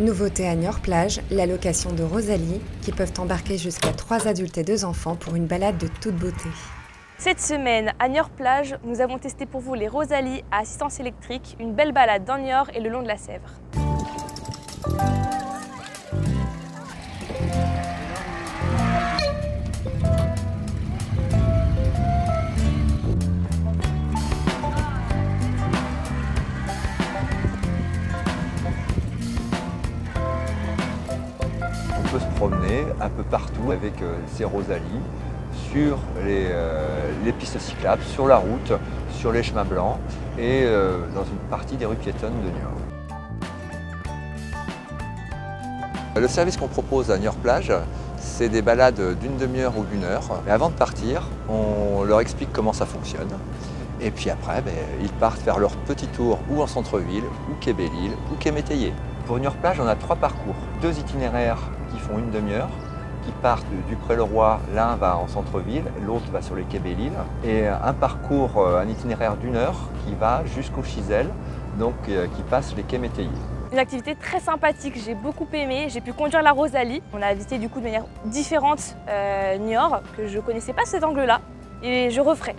Nouveauté à Niort Plage, la location de Rosalie, qui peuvent embarquer jusqu'à 3 adultes et 2 enfants pour une balade de toute beauté. Cette semaine, à Niort Plage, nous avons testé pour vous les Rosalie à assistance électrique, une belle balade dans Niort et le long de la Sèvre. Peut se promener un peu partout avec euh, ces Rosalies sur les, euh, les pistes cyclables, sur la route, sur les chemins blancs et euh, dans une partie des rues piétonnes de Niort. Le service qu'on propose à Niort Plage, c'est des balades d'une demi-heure ou d'une heure. Mais avant de partir, on leur explique comment ça fonctionne. Et puis après, ben, ils partent faire leur petit tour ou en centre-ville, ou quai Belle-Île, ou quai Métayer. Pour Niort Plage, on a trois parcours. Deux itinéraires qui font une demi-heure, qui partent du Pré-le-Roi. L'un va en centre-ville, l'autre va sur les quais Belle-Île. Et un parcours, euh, un itinéraire d'une heure qui va jusqu'au Chisel, donc euh, qui passe les quais Métayer. Une activité très sympathique, j'ai beaucoup aimé. J'ai pu conduire la Rosalie. On a visité du coup de manière différente euh, Niort, que je ne connaissais pas cet angle-là. Et je referai.